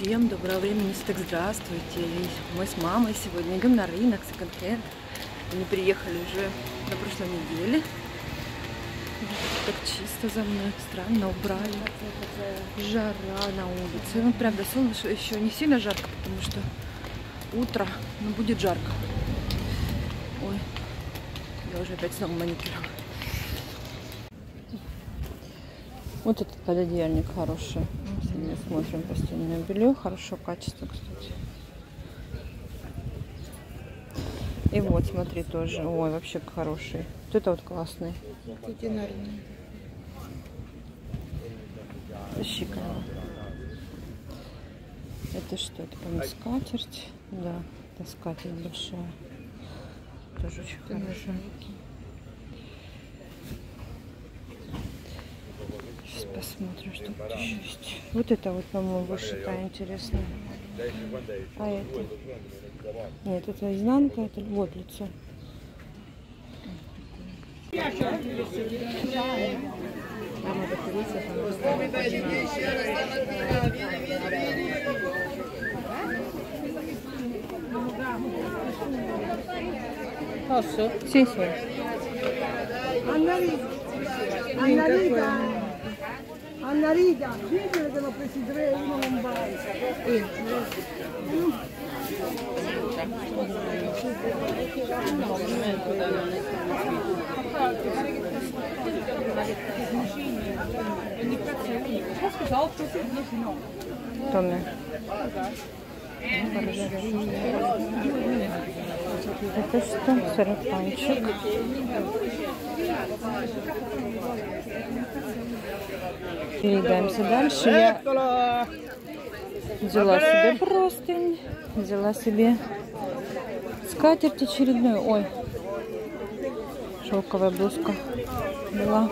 Всем доброго времени суток, здравствуйте. Мы с мамой сегодня идем на рынок, секонд-хенд. Они приехали уже на прошлой неделе. Так чисто за мной, странно убрали. Жара на улице. Ну, правда, солнце еще не сильно жарко, потому что утро, но будет жарко. Ой, я уже опять снова маникюром. Вот этот пододеяльник хороший. Мы смотрим постельное белье. Хорошо качество, кстати. И вот, смотри, тоже. Ой, вообще хороший. Вот это вот классный. Одинарный. Тащи-ка его. Это что? Это, по-моему, скатерть. Да, это скатерть большая. Тоже очень хорошая. Сейчас посмотрим, что тут еще есть. Вот это вот, по-моему, вышитая интересная. А это? Нет, это изнанка, это вот лицо. Posso? Sì, sì. Annarita, Anna Riga, diglielo che l'ho presi tre e uno non va. Scusa, 8, 6, 10, 9. E questo sarà il pancino. Передаемся дальше. Я взяла себе простынь, взяла себе скатерть очередную. Ой, шелковая блузка была.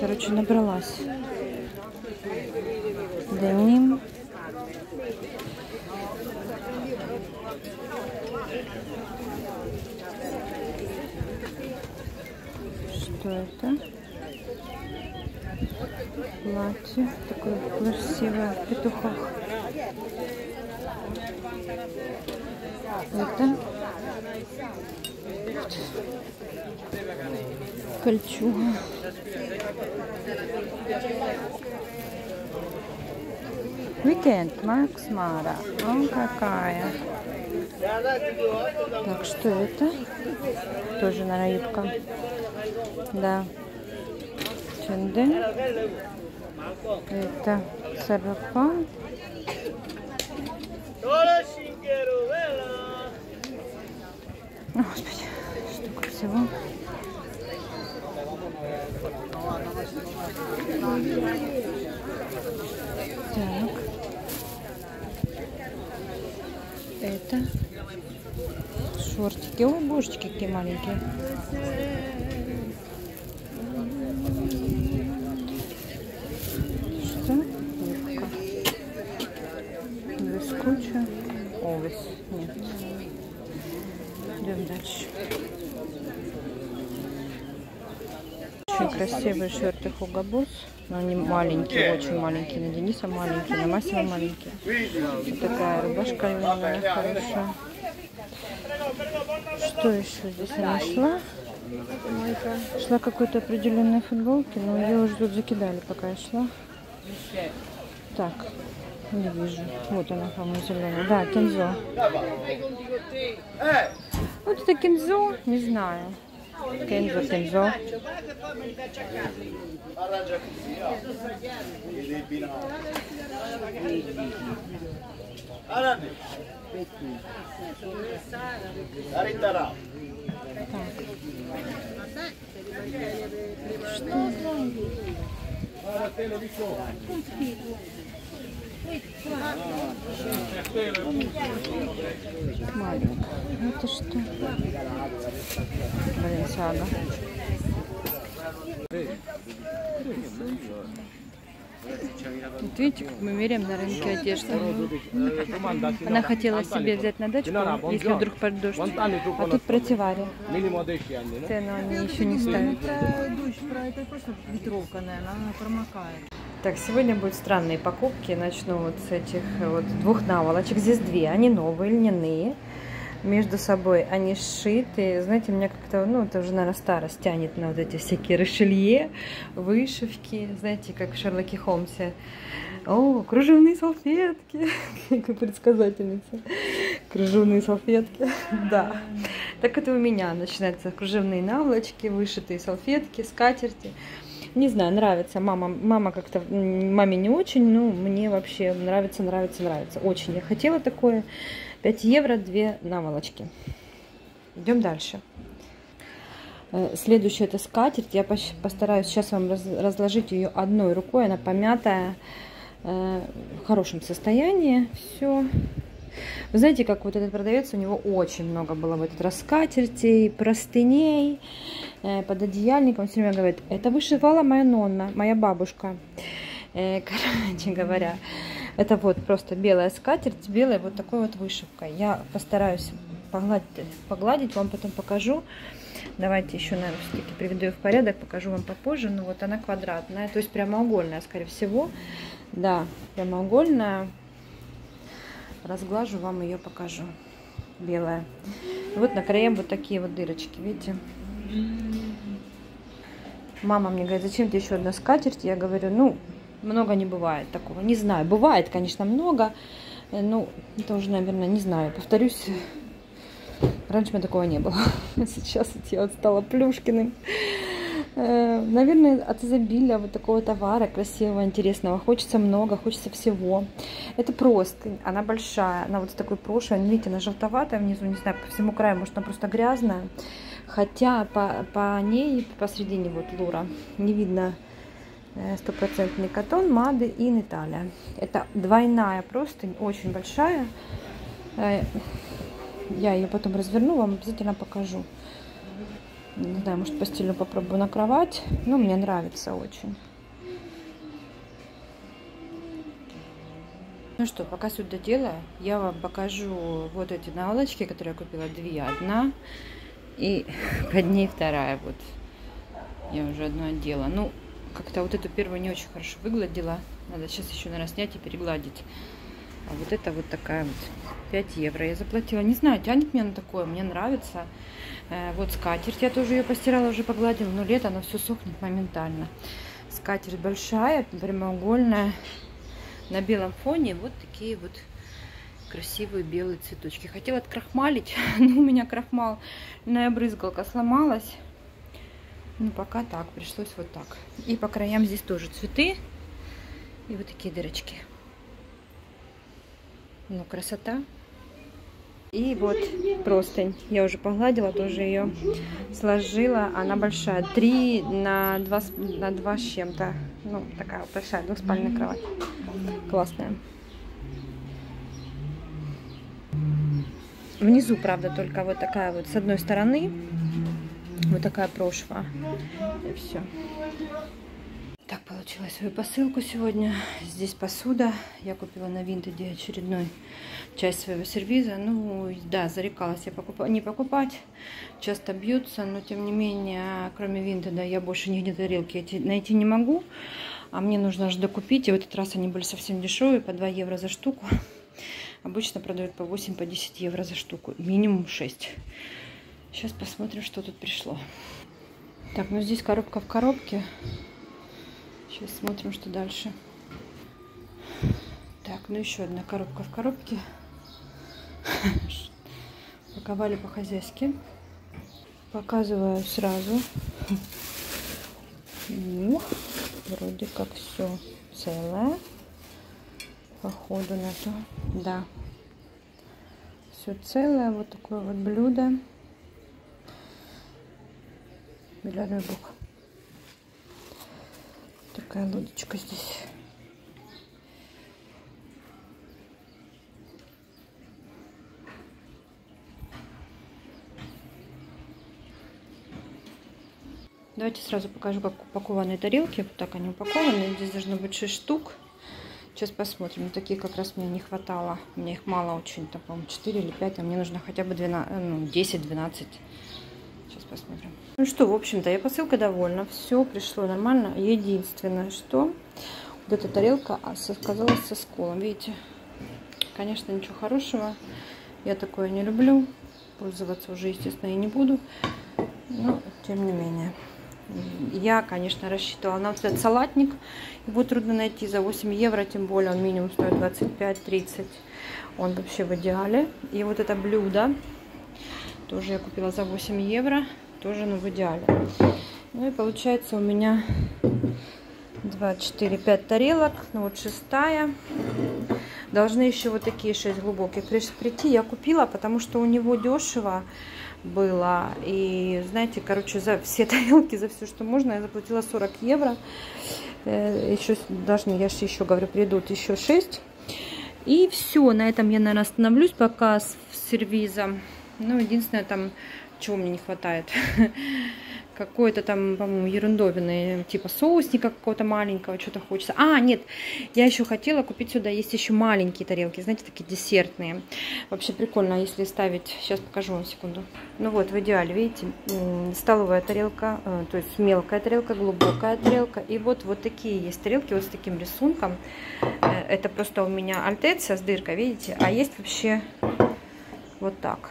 Короче, набралась. Деним. Что это? Платье. Такое красивое в петухах. Это кольчуга. Уикенд, Маркс Мара. О, какая. Так, что это? Тоже, наверное, юбка. Да. Ченде. Это сарафан. Господи, столько всего. Так. Это шортики. О, божечки, какие маленькие. Что? Юбка. Вискуча. Овес. Нет. Идем дальше. Очень красивые шорты Hugo. Но они маленькие, очень маленькие. На Дениса маленькие, на Масима маленькие. Вот такая рубашка льняная, хорошая. Что еще здесь я нашла? Шла какой-то определенной футболки, но ее уже тут закидали, пока я шла. Так, не вижу. Вот она, по-моему, зеленая. Да, Кензо. Вот это Кензо, не знаю. Кензо, Кензо. Маленькая. Это что? Баленсиага. Вот видите, как мы меряем на рынке одежды. Она хотела себе взять на дачку, если вдруг пойдет дождь. А тут противарий. Minimo 10 anni, no? Цену они еще не ставят. Это дождь, это просто ветровка, наверное, она промокает. Так, сегодня будут странные покупки. Начну вот с этих вот двух наволочек. Здесь две, они новые, льняные. Между собой они сшиты. Знаете, меня как-то, ну, это уже, наверное, старость тянет на вот эти всякие решелье, вышивки. Знаете, как в Шерлоке Холмсе. О, кружевные салфетки, как предсказательница. Кружевные салфетки, да. Так это у меня начинаются кружевные наволочки, вышитые салфетки, скатерти. Не знаю, нравится. Мама, мама как-то, маме не очень, но мне вообще нравится, нравится, нравится. Очень я хотела такое. 5 евро, две наволочки. Идем дальше. Э, следующая это скатерть. Я постараюсь сейчас вам разложить ее одной рукой. Она помятая, э, в хорошем состоянии. Все. Вы знаете, как вот этот продавец, у него очень много было в этот раз скатертей, простыней, э, под одеяльником. Он все время говорит, это вышивала моя нонна, моя бабушка. Э, короче говоря, это вот просто белая скатерть с белой вот такой вот вышивкой. Я постараюсь погладить, погладить вам потом покажу. Давайте еще, наверное, все-таки приведу ее в порядок, покажу вам попозже. Ну вот она квадратная, то есть прямоугольная, скорее всего. Да, прямоугольная разглажу, вам ее покажу. Белая. Вот на краям вот такие вот дырочки, видите? Мама мне говорит, зачем тебе еще одна скатерть? Я говорю, ну, много не бывает такого. Не знаю, бывает, конечно, много. Ну, это уже, наверное, не знаю. Повторюсь, раньше у меня такого не было. Сейчас я вот стала Плюшкиным. Наверное, от изобилия вот такого товара красивого, интересного. Хочется много, хочется всего. Это просто, она большая, она вот с такой прошлой, видите, она желтоватая внизу, не знаю, по всему краю, может, она просто грязная. Хотя по, по ней, посредине вот лура, не видно э, стопроцентный катон, Мады и Италия. Это двойная просто, очень большая. Э, я ее потом разверну, вам обязательно покажу. Не знаю, может постелю попробую на кровать. Ну, мне нравится очень. Ну что, пока сюда делаю, я вам покажу вот эти наволочки, которые я купила. Две. Одна и под ней вторая. Вот. Я уже одну одела. Ну, как-то вот эту первую не очень хорошо выгладила. Надо сейчас еще, наверное, снять и перегладить. А вот это вот такая вот 5 евро я заплатила. Не знаю, тянет меня на такое, мне нравится. Э, вот скатерть, я тоже ее постирала, уже погладила, но лето она все сохнет моментально. Скатерть большая, прямоугольная, на белом фоне вот такие вот красивые белые цветочки. Хотела открахмалить, но у меня крахмал крахмальная брызгалка сломалась. Ну, пока так, пришлось вот так. И по краям здесь тоже цветы. И вот такие дырочки. Ну, красота. И вот простынь. Я уже погладила, тоже ее сложила. Она большая. три на два на 2 с чем-то. Ну, такая большая двухспальная кровать. Классная. Внизу, правда, только вот такая вот с одной стороны. Вот такая прошва. И все. Так, получила свою посылку сегодня. Здесь посуда. Я купила на Винтеде очередной часть своего сервиза. Ну, да, зарекалась я покуп... не покупать. Часто бьются, но тем не менее, кроме Винтеда, я больше нигде тарелки найти не могу. А мне нужно же докупить. И в этот раз они были совсем дешевые, по 2 евро за штуку. Обычно продают по 8, по 10 евро за штуку. Минимум 6. Сейчас посмотрим, что тут пришло. Так, ну здесь коробка в коробке. Сейчас смотрим, что дальше. Так, ну еще одна коробка в коробке. Паковали по-хозяйски. Показываю сразу. Ну, вроде как все целое. Походу на то. Да. Все целое. Вот такое вот блюдо. Беляный бук такая лодочка здесь. Давайте сразу покажу, как упакованы тарелки. Вот так они упакованы. Здесь должно быть 6 штук. Сейчас посмотрим. Такие как раз мне не хватало. Мне их мало очень. Там, по-моему, 4 или 5. А мне нужно хотя бы 12, ну, 10-12. Сейчас посмотрим. Ну что, в общем-то, я посылка довольна. Все пришло нормально. Единственное, что Вот эта тарелка оказалась со сколом, видите? Конечно, ничего хорошего. Я такое не люблю. Пользоваться уже, естественно, и не буду. Но, тем не менее. Я, конечно, рассчитывала на вот этот салатник. Его трудно найти за 8 евро, тем более он минимум стоит 25-30. Он вообще в идеале. И вот это блюдо тоже я купила за 8 евро. Тоже ну, в идеале. Ну и получается у меня 2, 4, 5 тарелок. Ну вот шестая. Должны еще вот такие 6 глубоких прийти. Я купила, потому что у него дешево было. И знаете, короче, за все тарелки, за все, что можно, я заплатила 40 евро. Э, еще должны, я же еще говорю, придут еще 6. И все, на этом я, наверное, остановлюсь пока с сервизом. Ну, единственное, там, чего мне не хватает. какой-то там, по-моему, ерундовины, типа соусника какого-то маленького, что-то хочется. А, нет, я еще хотела купить сюда, есть еще маленькие тарелки, знаете, такие десертные. Вообще прикольно, если ставить, сейчас покажу вам секунду. Ну вот, в идеале, видите, столовая тарелка, э, то есть мелкая тарелка, глубокая тарелка. И вот, вот такие есть тарелки, вот с таким рисунком. Э, это просто у меня альтеция с дыркой, видите, а есть вообще вот так.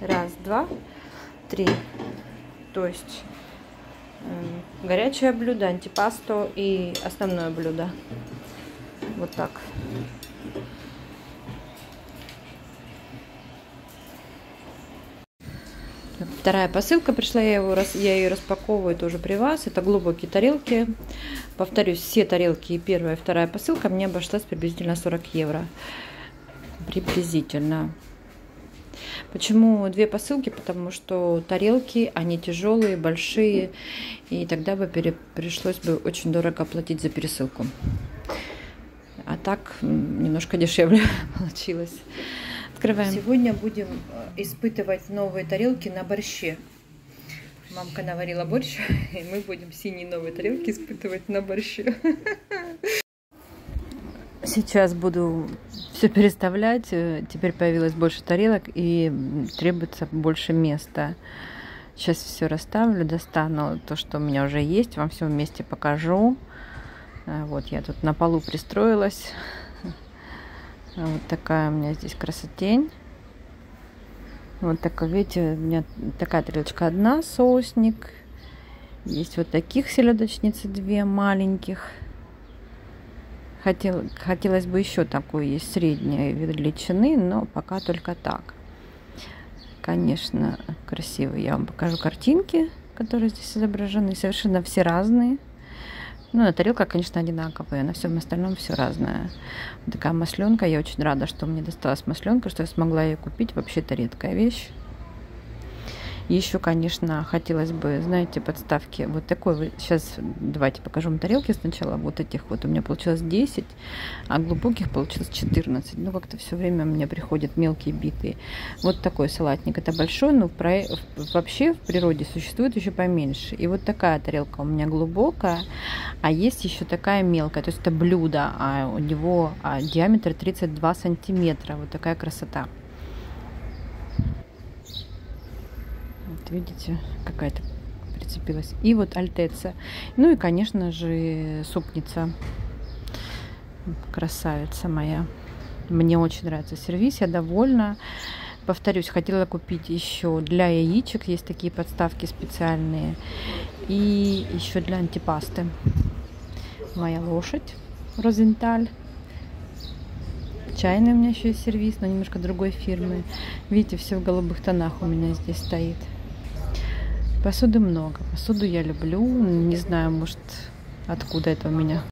Раз, два, три, то есть э, горячее блюдо, антипасто и основное блюдо. Вот так. Вторая посылка пришла, я, его, я ее распаковываю тоже при вас. Это глубокие тарелки. Повторюсь, все тарелки и первая и вторая посылка мне обошлась приблизительно 40 евро. Приблизительно. Почему две посылки? Потому что тарелки, они тяжелые, большие, и тогда бы пере, пришлось бы очень дорого платить за пересылку. А так немножко дешевле получилось. Открываем. Сегодня будем э, испытывать новые тарелки на борще. Мамка наварила борщ, и мы будем синие новые тарелки испытывать на борще. Сейчас буду все переставлять. Э, теперь появилось больше тарелок и требуется больше места. Сейчас все расставлю, достану то, что у меня уже есть. Вам все вместе покажу. Э, вот я тут на полу пристроилась. Вот такая у меня здесь красотень. Вот такая, видите, у меня такая тарелочка одна, соусник. Есть вот таких селедочницы две маленьких. Хотел, хотелось бы еще такой есть средней величины, но пока только так. Конечно, красивый. Я вам покажу картинки, которые здесь изображены. Совершенно все разные. Ну, на тарелка, конечно, одинаковая, на всем остальном все разное. Вот такая масленка. Я очень рада, что мне досталась масленка, что я смогла ее купить. Вообще, это редкая вещь. Еще, конечно, хотелось бы, знаете, подставки вот такой. Сейчас давайте покажу вам тарелки сначала. Вот этих вот у меня получилось 10, а глубоких получилось 14. Ну, как-то все время меня приходят мелкие битые. Вот такой салатник. Это большой, но в про... вообще в природе существует еще поменьше. И вот такая тарелка у меня глубокая, а есть еще такая мелкая. То есть это блюдо, а у него а, диаметр 32 сантиметра. Вот такая красота. Видите, какая-то прицепилась. И вот альтеца. Ну и, конечно же, супница. Красавица моя. Мне очень нравится сервис, я довольна. Повторюсь, хотела купить еще для яичек. Есть такие подставки специальные. И еще для антипасты. Моя лошадь Розенталь. Чайный у меня еще есть сервис, но немножко другой фирмы. Видите, все в голубых тонах у меня здесь стоит. Посуды много. Посуду я люблю. Не знаю, может, откуда это у меня.